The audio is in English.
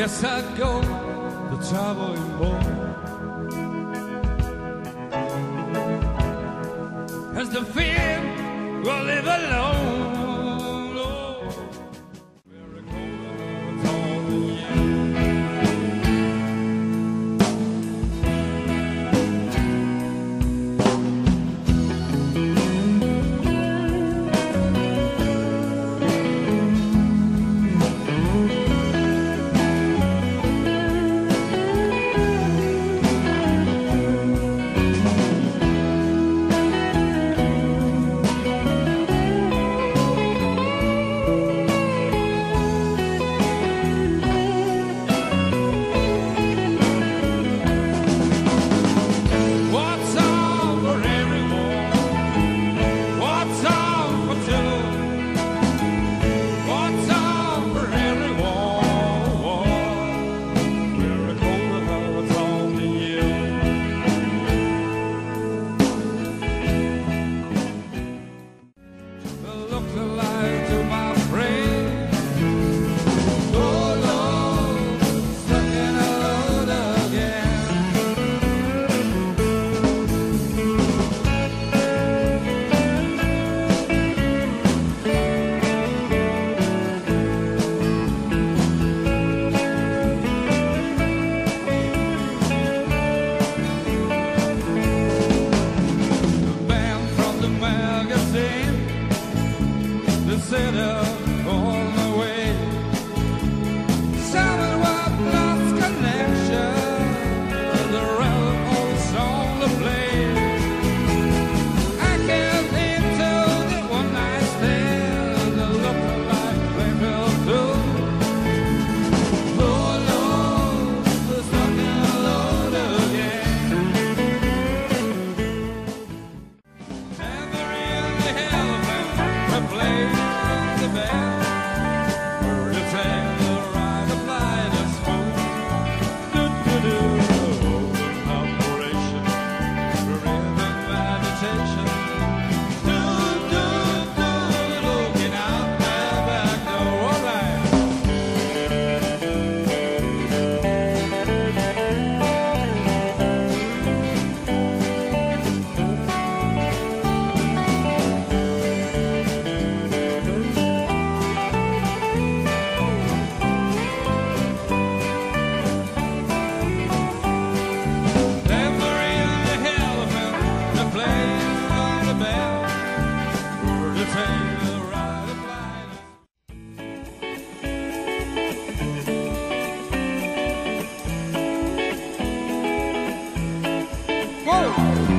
Yes, I'd go the traveling more. As the fear will live alone. 哦。